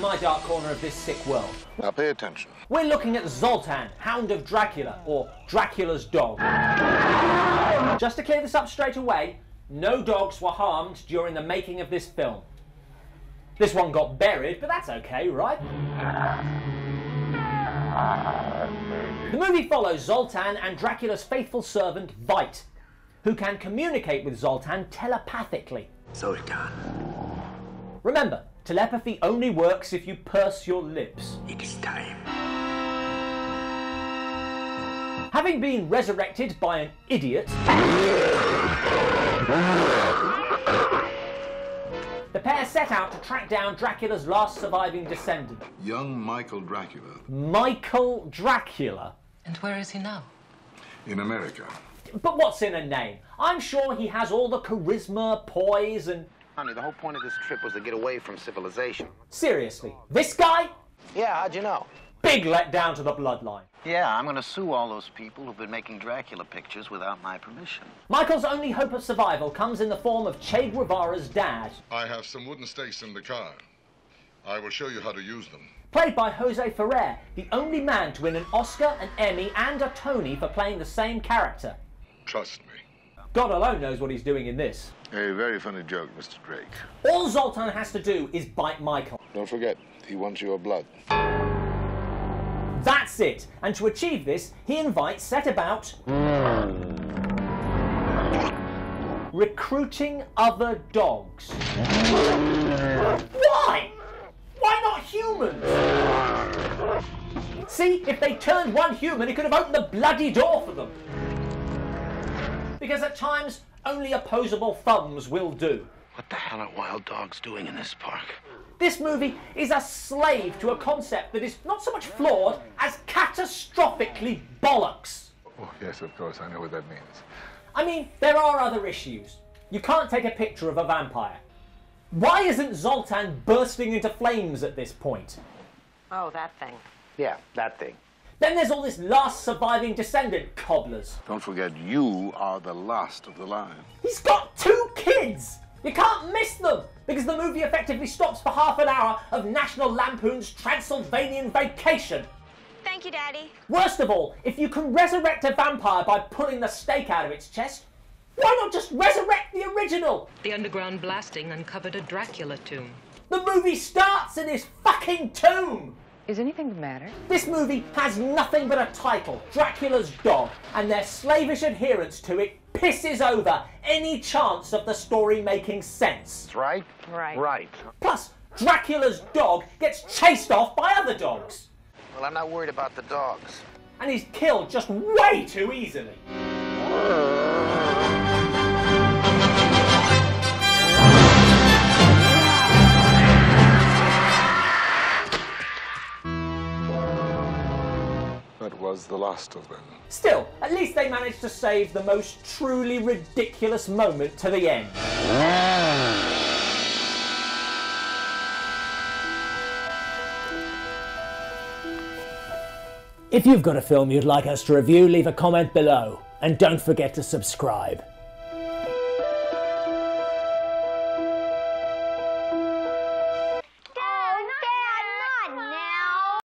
corner of this sick world. Now pay attention. We're looking at Zoltan, Hound of Dracula, or Dracula's dog. Just to clear this up straight away, no dogs were harmed during the making of this film. This one got buried, but that's okay, right? The movie follows Zoltan and Dracula's faithful servant, Veit, who can communicate with Zoltan telepathically. Zoltan, Remember, telepathy only works if you purse your lips. it is time. Having been resurrected by an idiot, the pair set out to track down Dracula's last surviving descendant, Young Michael Dracula Michael Dracula. And where is he now? in America. But what's in a name? I'm sure he has all the charisma, poise, and. Honey, the whole point of this trip was to get away from civilization. Seriously, this guy? Yeah, how'd you know? Big letdown to the bloodline. Yeah, I'm gonna sue all those people who've been making Dracula pictures without my permission. Michael's only hope of survival comes in the form of Che Guevara's dad, I have some wooden stakes in the car. I will show you how to use them. played by José Ferrer, the only man to win an Oscar, an Emmy, and a Tony for playing the same character. Trust me. God alone knows what he's doing in this. A very funny joke, Mr. Drake. All Zoltan has to do is bite Michael. Don't forget, he wants your blood. That's it. And to achieve this, he invites set about recruiting other dogs. Why? Why not humans? See, if they turned one human, he could have opened the bloody door for them. Because at times, only opposable thumbs will do. What the hell are wild dogs doing in this park? This movie is a slave to a concept that is not so much flawed as catastrophically bollocks. Oh, yes, of course, I know what that means. I mean, there are other issues. You can't take a picture of a vampire. Why isn't Zoltan bursting into flames at this point? Oh, that thing. Yeah, that thing. Then there's all this last surviving descendant cobblers. Don't forget, you are the last of the line. He's got two kids! You can't miss them! Because the movie effectively stops for half an hour of National Lampoon's Transylvanian Vacation. Thank you, Daddy. Worst of all, if you can resurrect a vampire by pulling the stake out of its chest, why not just resurrect the original? The underground blasting uncovered a Dracula tomb. The movie starts in his fucking tomb! Is anything the matter? This movie has nothing but a title, Dracula's Dog, and their slavish adherence to it pisses over any chance of the story making sense. Right? Right. Right. Plus, Dracula's dog gets chased off by other dogs, Well, I'm not worried about the dogs. and he's killed just way too easily. Was the last of them. Still, at least they managed to save the most truly ridiculous moment to the end. If you've got a film you'd like us to review, leave a comment below. And don't forget to subscribe.